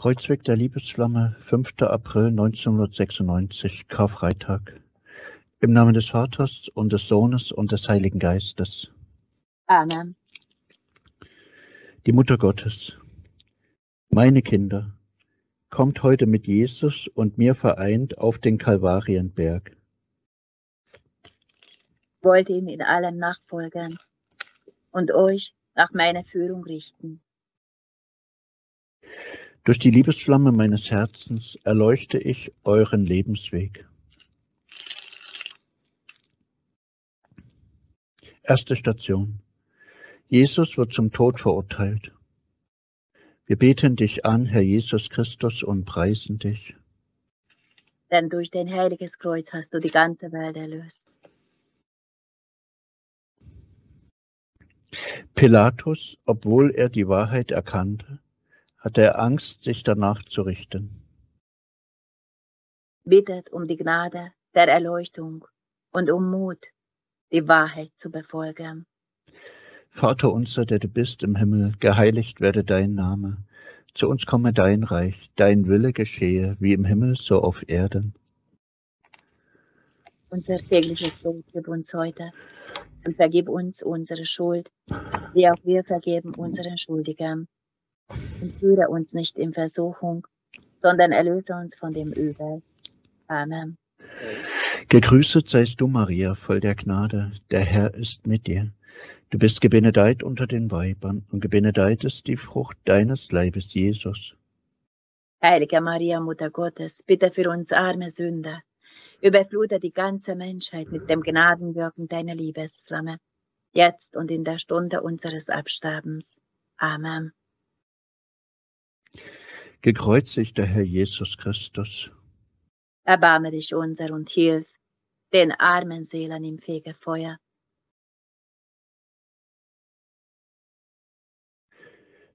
Kreuzweg der Liebesflamme, 5. April 1996, Karfreitag. Im Namen des Vaters und des Sohnes und des Heiligen Geistes. Amen. Die Mutter Gottes. Meine Kinder, kommt heute mit Jesus und mir vereint auf den Kalvarienberg. Wollt ihm in allem nachfolgen und euch nach meiner Führung richten. Durch die Liebesflamme meines Herzens erleuchte ich euren Lebensweg. Erste Station. Jesus wird zum Tod verurteilt. Wir beten dich an, Herr Jesus Christus, und preisen dich. Denn durch dein heiliges Kreuz hast du die ganze Welt erlöst. Pilatus, obwohl er die Wahrheit erkannte, hatte er Angst, sich danach zu richten. Bittet um die Gnade der Erleuchtung und um Mut, die Wahrheit zu befolgen. Vater unser, der du bist im Himmel, geheiligt werde dein Name. Zu uns komme dein Reich, dein Wille geschehe, wie im Himmel, so auf Erden. Unser tägliches Brot gib uns heute und vergib uns unsere Schuld, wie auch wir vergeben unseren Schuldigern und führe uns nicht in Versuchung, sondern erlöse uns von dem Übel. Amen. Gegrüßet seist du, Maria, voll der Gnade, der Herr ist mit dir. Du bist gebenedeit unter den Weibern und gebenedeit ist die Frucht deines Leibes, Jesus. Heilige Maria, Mutter Gottes, bitte für uns arme Sünder, überflute die ganze Menschheit mit dem Gnadenwirken deiner Liebesflamme, jetzt und in der Stunde unseres Absterbens. Amen gekreuzigter Herr Jesus Christus. Erbarme dich unser und hilf den armen Seelen im Fegefeuer.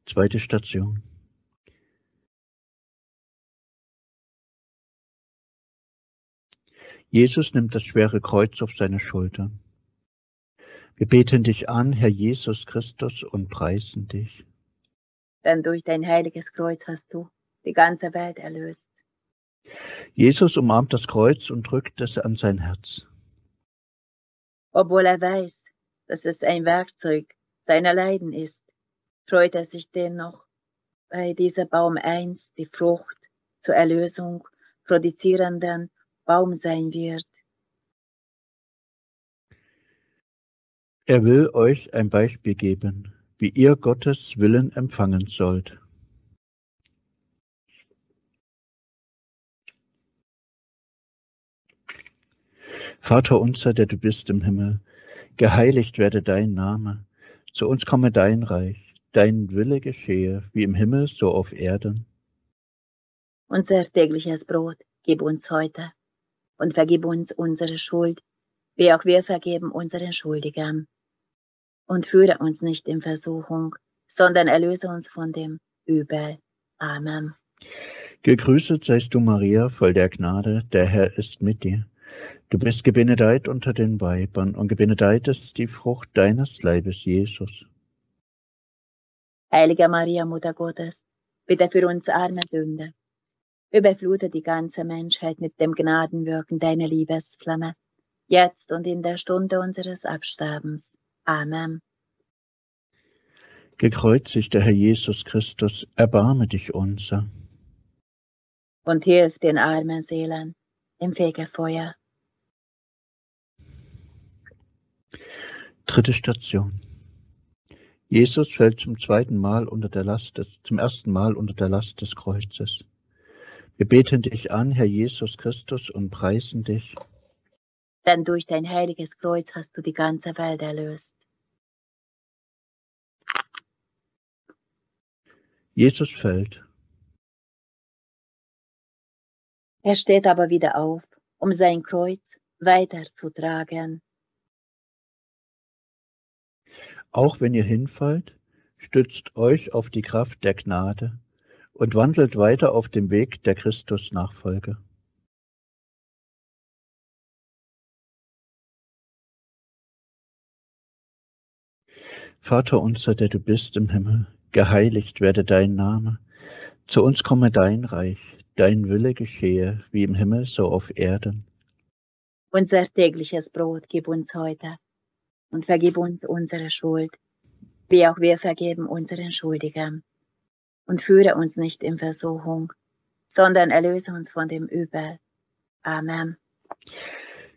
Zweite Station. Jesus nimmt das schwere Kreuz auf seine Schultern. Wir beten dich an, Herr Jesus Christus, und preisen dich. Denn durch dein heiliges Kreuz hast du die ganze Welt erlöst. Jesus umarmt das Kreuz und drückt es an sein Herz. Obwohl er weiß, dass es ein Werkzeug seiner Leiden ist, freut er sich dennoch, bei dieser Baum einst die Frucht zur Erlösung produzierenden Baum sein wird. Er will euch ein Beispiel geben, wie ihr Gottes Willen empfangen sollt. Vater unser, der du bist im Himmel, geheiligt werde dein Name, zu uns komme dein Reich, dein Wille geschehe, wie im Himmel, so auf Erden. Unser tägliches Brot gib uns heute und vergib uns unsere Schuld, wie auch wir vergeben unseren Schuldigern. Und führe uns nicht in Versuchung, sondern erlöse uns von dem Übel. Amen. Gegrüßet seist du, Maria, voll der Gnade, der Herr ist mit dir. Du bist gebenedeit unter den Weibern und gebenedeit ist die Frucht deines Leibes, Jesus. Heilige Maria, Mutter Gottes, bitte für uns arme Sünder. Überflute die ganze Menschheit mit dem Gnadenwirken deiner Liebesflamme, jetzt und in der Stunde unseres Absterbens. Amen. Gekreuzigter Herr Jesus Christus, erbarme dich unser. Und hilf den armen Seelen im Fegefeuer. Dritte Station. Jesus fällt zum zweiten Mal unter der Last des, zum ersten Mal unter der Last des Kreuzes. Wir beten dich an, Herr Jesus Christus, und preisen dich. Denn durch dein heiliges Kreuz hast du die ganze Welt erlöst. Jesus fällt. Er steht aber wieder auf, um sein Kreuz weiterzutragen. Auch wenn ihr hinfallt, stützt euch auf die Kraft der Gnade und wandelt weiter auf dem Weg der Christus-Nachfolge. Vater unser, der du bist im Himmel, geheiligt werde dein Name, Zu uns komme dein Reich, dein Wille geschehe, wie im Himmel so auf Erden. Unser tägliches Brot gib uns heute und vergib uns unsere Schuld, wie auch wir vergeben unseren Schuldigern. Und führe uns nicht in Versuchung, sondern erlöse uns von dem Übel. Amen.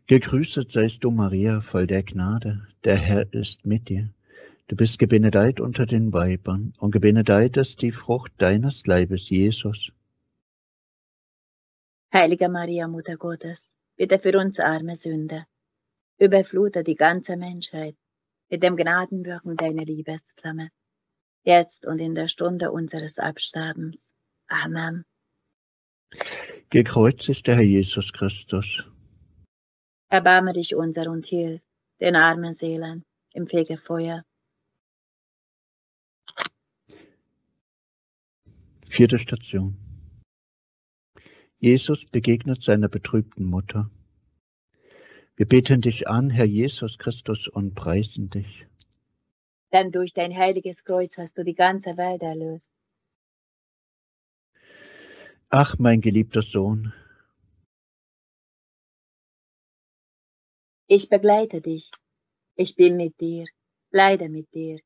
Gegrüßet seist du, Maria, voll der Gnade, der Herr ist mit dir. Du bist gebenedeit unter den Weibern und gebenedeit ist die Frucht deines Leibes, Jesus. Heilige Maria, Mutter Gottes, bitte für uns arme Sünder, überflute die ganze Menschheit mit dem Gnadenwirken deiner Liebesflamme, jetzt und in der Stunde unseres Absterbens. Amen. Gekreuzigt der Herr Jesus Christus. Erbarme dich unser und hilf den armen Seelen im Fegefeuer. Vierte Station. Jesus begegnet seiner betrübten Mutter. Wir beten dich an, Herr Jesus Christus, und preisen dich. Denn durch dein heiliges Kreuz hast du die ganze Welt erlöst. Ach, mein geliebter Sohn, ich begleite dich, ich bin mit dir, leide mit dir,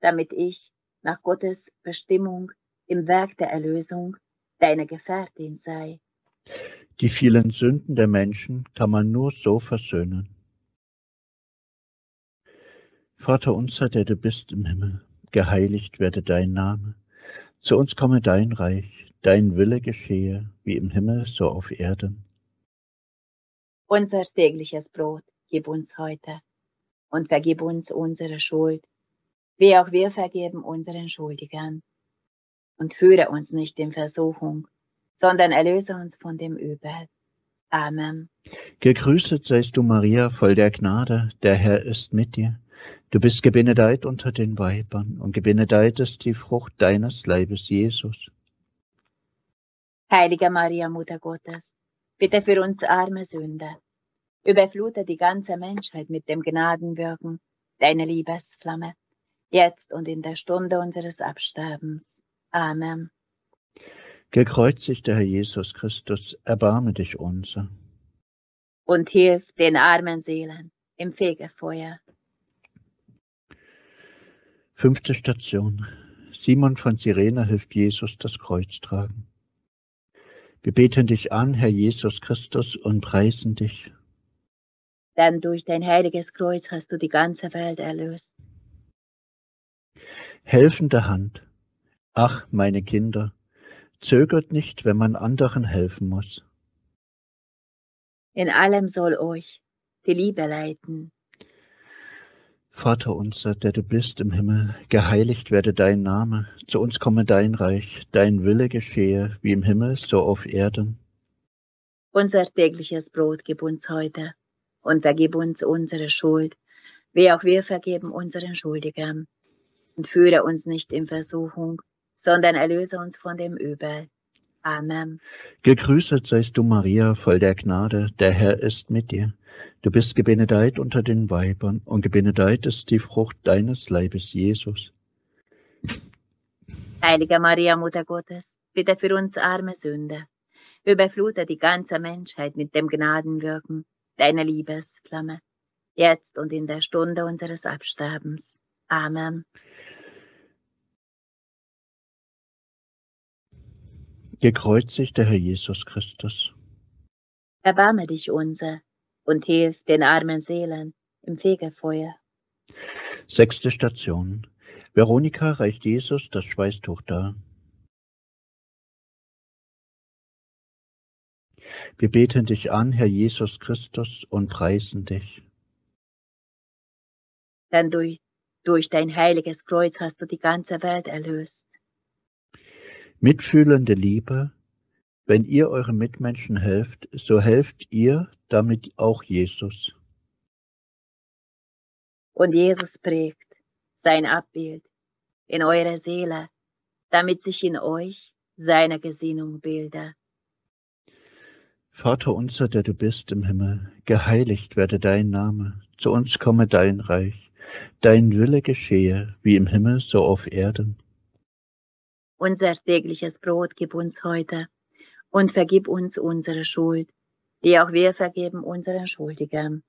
damit ich nach Gottes Bestimmung im Werk der Erlösung deine Gefährtin sei. Die vielen Sünden der Menschen kann man nur so versöhnen. Vater unser, der du bist im Himmel, geheiligt werde dein Name. Zu uns komme dein Reich, dein Wille geschehe, wie im Himmel so auf Erden. Unser tägliches Brot gib uns heute und vergib uns unsere Schuld, wie auch wir vergeben unseren Schuldigern. Und führe uns nicht in Versuchung, sondern erlöse uns von dem Übel. Amen. Gegrüßet seist du, Maria, voll der Gnade, der Herr ist mit dir. Du bist gebenedeit unter den Weibern und gebenedeit ist die Frucht deines Leibes, Jesus. Heilige Maria, Mutter Gottes, bitte für uns arme Sünder, überflute die ganze Menschheit mit dem Gnadenwirken deiner Liebesflamme, jetzt und in der Stunde unseres Absterbens. Amen. Gekreuzigter Herr Jesus Christus, erbarme dich unser. Und hilf den armen Seelen im Fegefeuer. Fünfte Station. Simon von Sirene hilft Jesus das Kreuz tragen. Wir beten dich an, Herr Jesus Christus, und preisen dich. Denn durch dein heiliges Kreuz hast du die ganze Welt erlöst. Helfende Hand. Ach, meine Kinder, Zögert nicht, wenn man anderen helfen muss. In allem soll euch die Liebe leiten. Vater unser, der du bist im Himmel, geheiligt werde dein Name, zu uns komme dein Reich, dein Wille geschehe, wie im Himmel, so auf Erden. Unser tägliches Brot gib uns heute und vergib uns unsere Schuld, wie auch wir vergeben unseren Schuldigern. Und führe uns nicht in Versuchung, sondern erlöse uns von dem Übel. Amen. Gegrüßet seist du, Maria, voll der Gnade, der Herr ist mit dir. Du bist gebenedeit unter den Weibern und gebenedeit ist die Frucht deines Leibes, Jesus. Heilige Maria, Mutter Gottes, bitte für uns arme Sünder, überflute die ganze Menschheit mit dem Gnadenwirken deiner Liebesflamme, jetzt und in der Stunde unseres Absterbens. Amen. Gekreuzigt der Herr Jesus Christus. Erbarme dich unser und hilf den armen Seelen im Fegefeuer. Sechste Station. Veronika reicht Jesus das Schweißtuch dar. Wir beten dich an, Herr Jesus Christus, und preisen dich. Denn durch, durch dein heiliges Kreuz hast du die ganze Welt erlöst. Mitfühlende Liebe, wenn ihr euren Mitmenschen helft, so helft ihr damit auch Jesus. Und Jesus prägt sein Abbild in eure Seele, damit sich in euch seine Gesinnung bilde. Vater unser, der du bist im Himmel, geheiligt werde dein Name, zu uns komme dein Reich, dein Wille geschehe, wie im Himmel so auf Erden. Unser tägliches Brot gib uns heute und vergib uns unsere Schuld, wie auch wir vergeben unseren Schuldigern.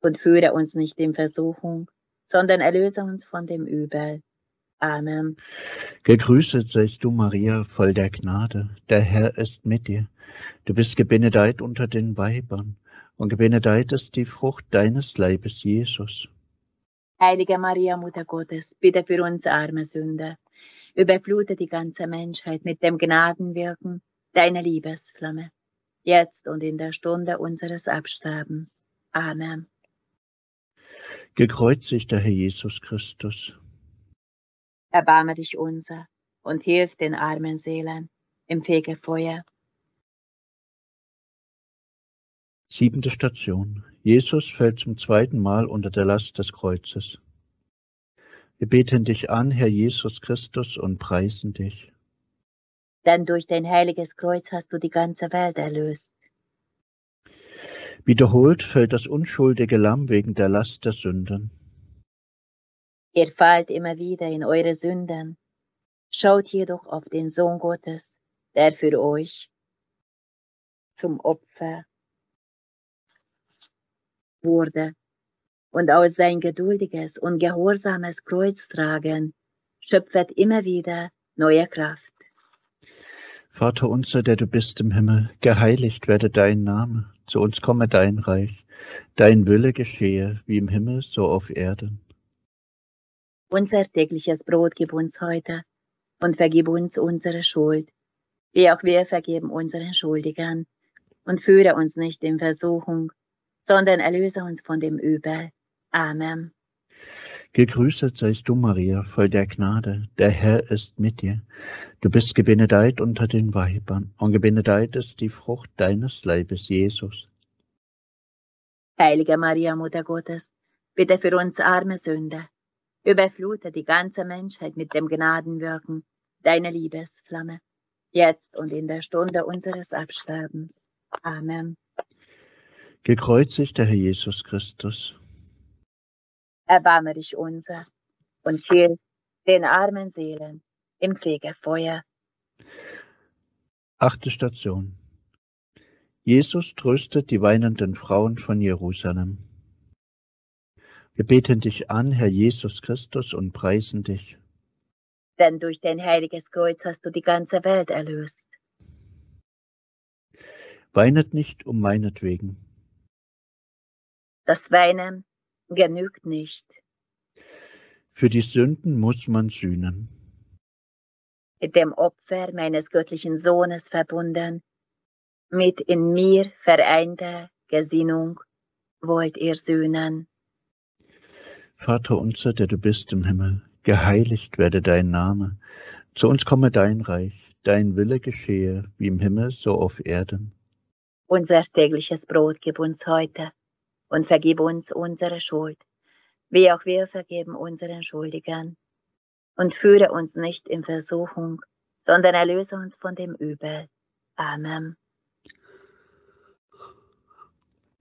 Und führe uns nicht in Versuchung, sondern erlöse uns von dem Übel. Amen. Gegrüßet seist du, Maria, voll der Gnade. Der Herr ist mit dir. Du bist gebenedeit unter den Weibern, und gebenedeit ist die Frucht deines Leibes, Jesus. Heilige Maria, Mutter Gottes, bitte für uns arme Sünder. Überflute die ganze Menschheit mit dem Gnadenwirken deiner Liebesflamme, jetzt und in der Stunde unseres Absterbens. Amen. Gekreuzigter Herr Jesus Christus erbarme dich unser und hilf den armen Seelen im Fegefeuer. Siebente Station. Jesus fällt zum zweiten Mal unter der Last des Kreuzes. Wir beten dich an, Herr Jesus Christus, und preisen dich. Denn durch dein heiliges Kreuz hast du die ganze Welt erlöst. Wiederholt fällt das unschuldige Lamm wegen der Last der Sünden. Ihr fallt immer wieder in eure Sünden. Schaut jedoch auf den Sohn Gottes, der für euch zum Opfer wurde und aus sein geduldiges und gehorsames Kreuztragen schöpfet immer wieder neue Kraft. Vater unser, der du bist im Himmel, geheiligt werde dein Name, zu uns komme dein Reich, dein Wille geschehe, wie im Himmel so auf Erden. Unser tägliches Brot gib uns heute und vergib uns unsere Schuld, wie auch wir vergeben unseren Schuldigern. Und führe uns nicht in Versuchung, sondern erlöse uns von dem Übel. Amen. Gegrüßet seist du, Maria, voll der Gnade. Der Herr ist mit dir. Du bist gebenedeit unter den Weibern, und gebenedeit ist die Frucht deines Leibes, Jesus. Heilige Maria, Mutter Gottes, bitte für uns arme Sünder Überflute die ganze Menschheit mit dem Gnadenwirken deiner Liebesflamme, jetzt und in der Stunde unseres Absterbens. Amen. Gekreuzigter Herr Jesus Christus. Erbarme dich unser und hilf den armen Seelen im Fegefeuer. Achte Station. Jesus tröstet die weinenden Frauen von Jerusalem. Wir beten dich an, Herr Jesus Christus, und preisen dich. Denn durch dein heiliges Kreuz hast du die ganze Welt erlöst. Weinet nicht um meinetwegen. Das Weinen genügt nicht. Für die Sünden muss man sühnen. Mit dem Opfer meines göttlichen Sohnes verbunden, mit in mir vereinter Gesinnung wollt ihr sühnen. Vater unser, der du bist im Himmel, geheiligt werde dein Name. Zu uns komme dein Reich, dein Wille geschehe, wie im Himmel, so auf Erden. Unser tägliches Brot gib uns heute und vergib uns unsere Schuld, wie auch wir vergeben unseren Schuldigern. Und führe uns nicht in Versuchung, sondern erlöse uns von dem Übel. Amen.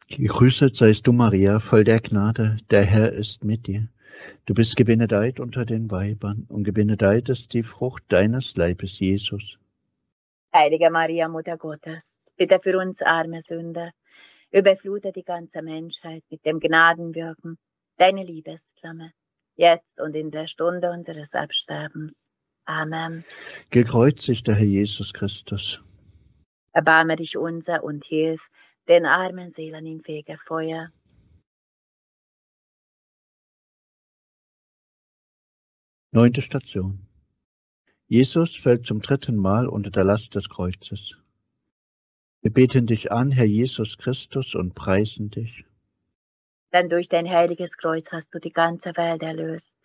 Gegrüßet seist du, Maria, voll der Gnade, der Herr ist mit dir. Du bist gebenedeit unter den Weibern, und gebenedeit ist die Frucht deines Leibes, Jesus. Heilige Maria, Mutter Gottes, bitte für uns arme Sünder, überflute die ganze Menschheit mit dem Gnadenwirken, deine Liebesflamme, jetzt und in der Stunde unseres Absterbens. Amen. Gekreuzigter Herr Jesus Christus. Erbarme dich unser und hilf den armen Seelen im Fegefeuer. Neunte Station. Jesus fällt zum dritten Mal unter der Last des Kreuzes. Wir beten dich an, Herr Jesus Christus, und preisen dich. Denn durch dein heiliges Kreuz hast du die ganze Welt erlöst.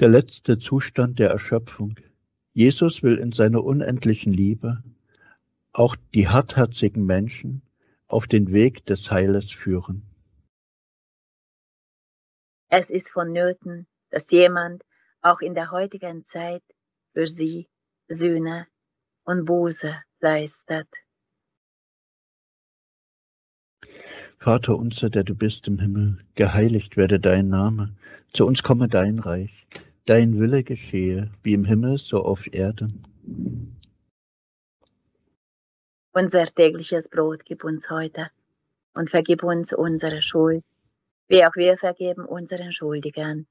Der letzte Zustand der Erschöpfung. Jesus will in seiner unendlichen Liebe auch die hartherzigen Menschen auf den Weg des Heiles führen. Es ist vonnöten, dass jemand auch in der heutigen Zeit für sie Sühne und Buße leistet. Vater unser, der du bist im Himmel, geheiligt werde dein Name, zu uns komme dein Reich, Dein Wille geschehe, wie im Himmel, so auf Erden. Unser tägliches Brot gib uns heute und vergib uns unsere Schuld, wie auch wir vergeben unseren Schuldigern.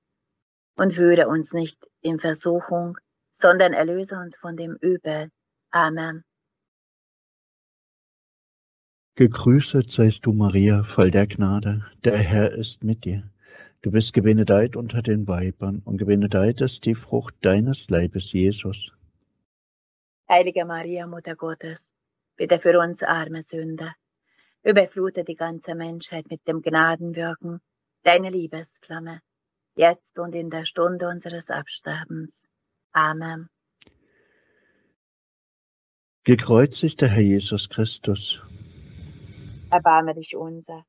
Und führe uns nicht in Versuchung, sondern erlöse uns von dem Übel. Amen. Gegrüßet seist du, Maria, voll der Gnade, der Herr ist mit dir. Du bist gebenedeit unter den Weibern und gebenedeit ist die Frucht deines Leibes, Jesus. Heilige Maria, Mutter Gottes, bitte für uns arme Sünder, überflute die ganze Menschheit mit dem Gnadenwirken, deine Liebesflamme, jetzt und in der Stunde unseres Absterbens. Amen. Gekreuzigter Herr Jesus Christus, erbarme dich unser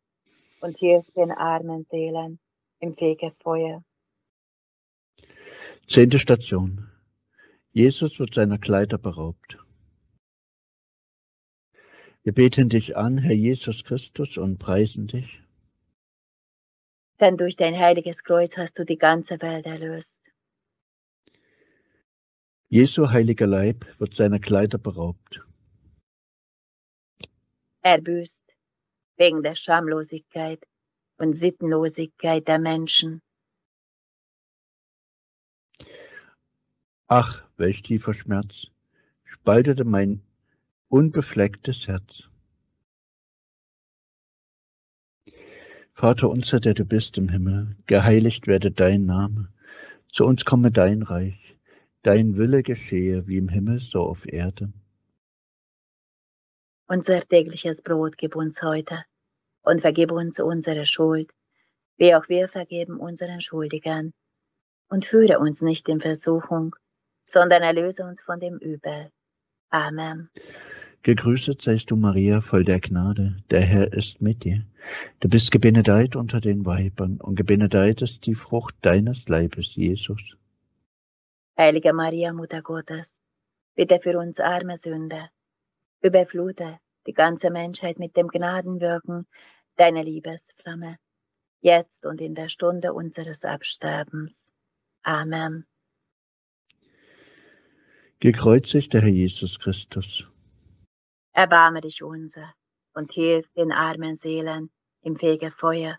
und hilf den armen Seelen im Fegefeuer. Zehnte Station. Jesus wird seiner Kleider beraubt. Wir beten dich an, Herr Jesus Christus, und preisen dich. Denn durch dein heiliges Kreuz hast du die ganze Welt erlöst. Jesu heiliger Leib wird seiner Kleider beraubt. Er büßt wegen der Schamlosigkeit und Sittenlosigkeit der Menschen. Ach, welch tiefer Schmerz spaltete mein unbeflecktes Herz. Vater unser, der du bist im Himmel, geheiligt werde dein Name, zu uns komme dein Reich, dein Wille geschehe wie im Himmel, so auf Erden. Unser tägliches Brot gib uns heute und vergib uns unsere Schuld, wie auch wir vergeben unseren Schuldigern. Und führe uns nicht in Versuchung, sondern erlöse uns von dem Übel. Amen. Gegrüßet seist du, Maria, voll der Gnade, der Herr ist mit dir. Du bist gebenedeit unter den Weibern, und gebenedeit ist die Frucht deines Leibes, Jesus. Heilige Maria, Mutter Gottes, bitte für uns arme Sünder, überflute die ganze Menschheit mit dem Gnadenwirken deiner Liebesflamme, jetzt und in der Stunde unseres Absterbens. Amen. Gekreuzigt der Herr Jesus Christus. Erbarme dich unser und hilf den armen Seelen im Fegefeuer.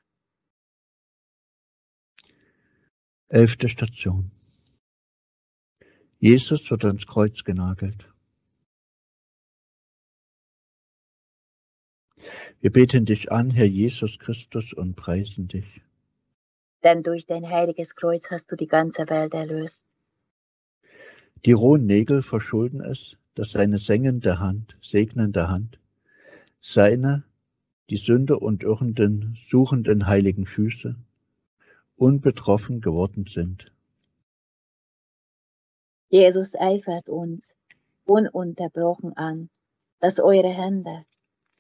Elfte Station. Jesus wird ans Kreuz genagelt. Wir beten dich an, Herr Jesus Christus, und preisen dich. Denn durch dein heiliges Kreuz hast du die ganze Welt erlöst. Die rohen Nägel verschulden es, dass seine sengende Hand, segnende Hand, seine, die Sünder und irrenden, suchenden heiligen Füße, unbetroffen geworden sind. Jesus eifert uns ununterbrochen an, dass eure Hände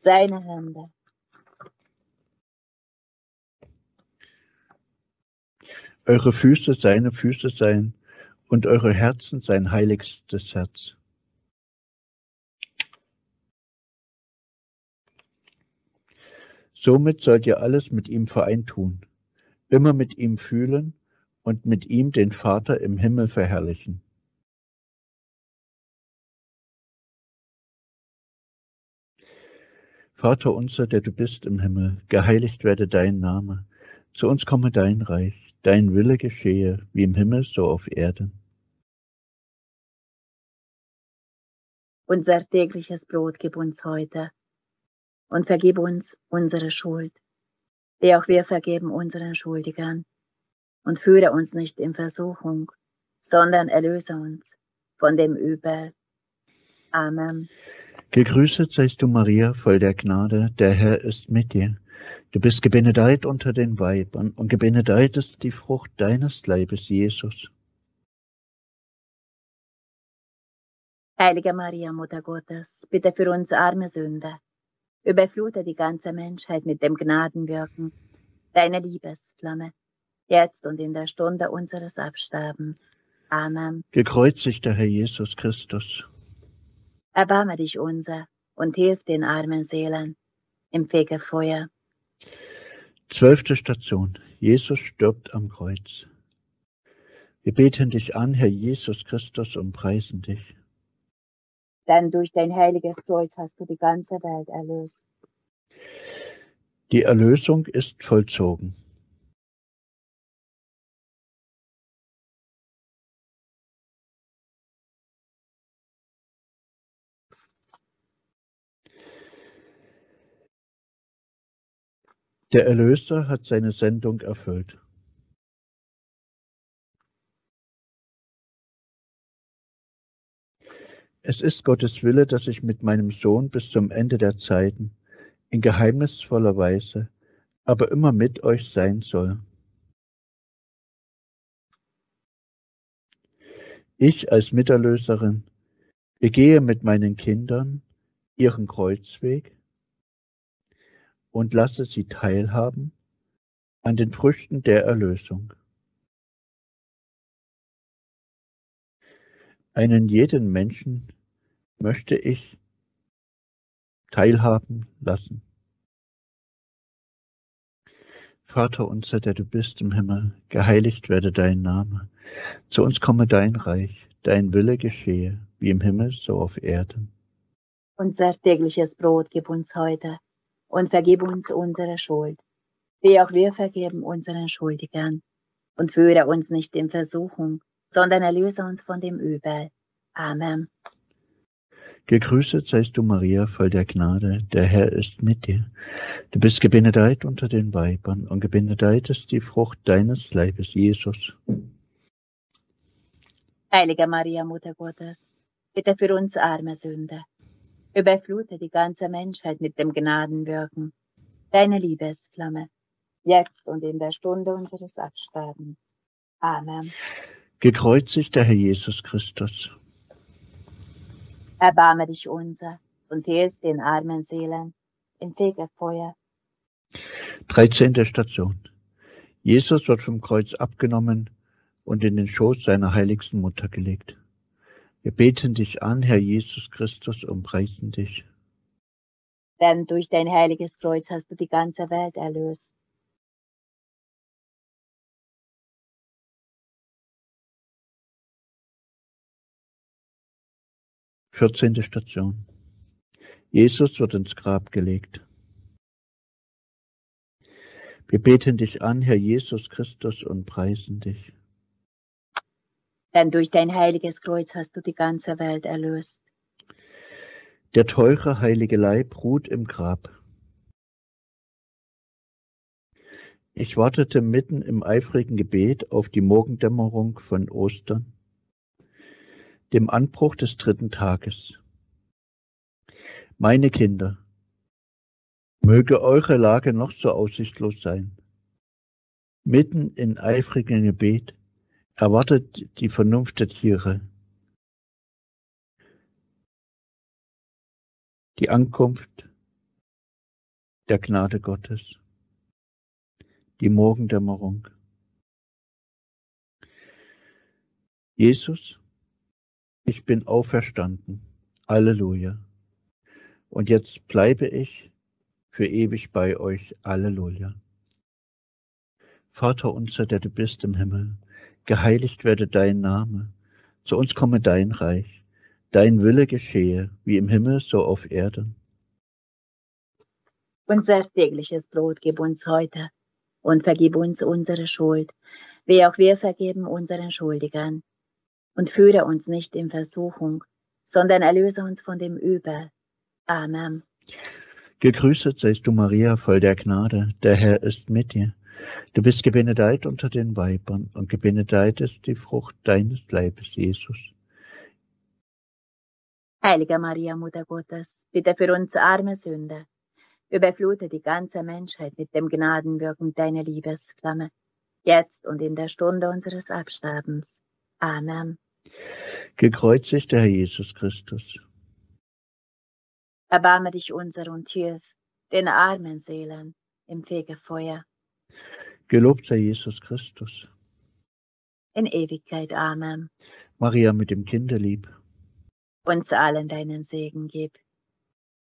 seine Hände. Eure Füße seine Füße sein und eure Herzen sein heiligstes Herz. Somit sollt ihr alles mit ihm vereintun, immer mit ihm fühlen und mit ihm den Vater im Himmel verherrlichen. Vater unser, der du bist im Himmel, geheiligt werde dein Name. Zu uns komme dein Reich, dein Wille geschehe, wie im Himmel, so auf Erden. Unser tägliches Brot gib uns heute und vergib uns unsere Schuld, wie auch wir vergeben unseren Schuldigern. Und führe uns nicht in Versuchung, sondern erlöse uns von dem Übel. Amen. Gegrüßet seist du, Maria, voll der Gnade, der Herr ist mit dir. Du bist gebenedeit unter den Weibern, und gebenedeit ist die Frucht deines Leibes, Jesus. Heilige Maria, Mutter Gottes, bitte für uns arme Sünder, überflute die ganze Menschheit mit dem Gnadenwirken deiner Liebesflamme, jetzt und in der Stunde unseres Absterbens. Amen. Gekreuzigter Herr Jesus Christus Erbarme dich unser und hilf den armen Seelen im Fegefeuer. Zwölfte Station. Jesus stirbt am Kreuz. Wir beten dich an, Herr Jesus Christus, und preisen dich. Denn durch dein heiliges Kreuz hast du die ganze Welt erlöst. Die Erlösung ist vollzogen. Der Erlöser hat seine Sendung erfüllt. Es ist Gottes Wille, dass ich mit meinem Sohn bis zum Ende der Zeiten in geheimnisvoller Weise, aber immer mit euch sein soll. Ich als Miterlöserin begehe mit meinen Kindern ihren Kreuzweg und lasse sie teilhaben an den Früchten der Erlösung. Einen jeden Menschen möchte ich teilhaben lassen. Vater unser, der du bist im Himmel, geheiligt werde dein Name. Zu uns komme dein Reich, dein Wille geschehe, wie im Himmel, so auf Erden. Unser tägliches Brot gib uns heute und vergib uns unsere Schuld, wie auch wir vergeben unseren Schuldigern. Und führe uns nicht in Versuchung, sondern erlöse uns von dem Übel. Amen. Gegrüßet seist du, Maria, voll der Gnade, der Herr ist mit dir. Du bist gebenedeit unter den Weibern und gebenedeit ist die Frucht deines Leibes, Jesus. Heilige Maria, Mutter Gottes, bitte für uns arme Sünder Überflute die ganze Menschheit mit dem Gnadenwirken. Deine Liebesflamme, jetzt und in der Stunde unseres Absterbens. Amen. Gekreuzigt der Herr Jesus Christus. Erbarme dich unser und hilf den armen Seelen im Fegefeuer. 13. Station. Jesus wird vom Kreuz abgenommen und in den Schoß seiner heiligsten Mutter gelegt. Wir beten dich an, Herr Jesus Christus, und preisen dich. Denn durch dein heiliges Kreuz hast du die ganze Welt erlöst. Vierzehnte Station. Jesus wird ins Grab gelegt. Wir beten dich an, Herr Jesus Christus, und preisen dich denn durch dein heiliges Kreuz hast du die ganze Welt erlöst. Der teure heilige Leib ruht im Grab. Ich wartete mitten im eifrigen Gebet auf die Morgendämmerung von Ostern, dem Anbruch des dritten Tages. Meine Kinder, möge eure Lage noch so aussichtlos sein. Mitten in eifrigem Gebet erwartet die Vernunft der Tiere. Die Ankunft der Gnade Gottes, die Morgendämmerung. Jesus, ich bin auferstanden. Halleluja. Und jetzt bleibe ich für ewig bei euch. Halleluja. Vater unser, der du bist im Himmel, geheiligt werde dein Name, zu uns komme dein Reich, dein Wille geschehe, wie im Himmel, so auf Erden. Unser tägliches Brot gib uns heute und vergib uns unsere Schuld, wie auch wir vergeben unseren Schuldigern. Und führe uns nicht in Versuchung, sondern erlöse uns von dem Übel. Amen. Gegrüßet seist du, Maria, voll der Gnade, der Herr ist mit dir. Du bist gebenedeit unter den Weibern und gebenedeit ist die Frucht deines Leibes, Jesus. Heilige Maria, Mutter Gottes, bitte für uns arme Sünder, überflute die ganze Menschheit mit dem Gnadenwirken deiner Liebesflamme, jetzt und in der Stunde unseres Absterbens. Amen. Gekreuzigt der Herr Jesus Christus. Erbarme dich unser und hilf den armen Seelen im Fegefeuer. Gelobt sei Jesus Christus. In Ewigkeit. Amen. Maria mit dem Kinderlieb. Uns allen deinen Segen gib.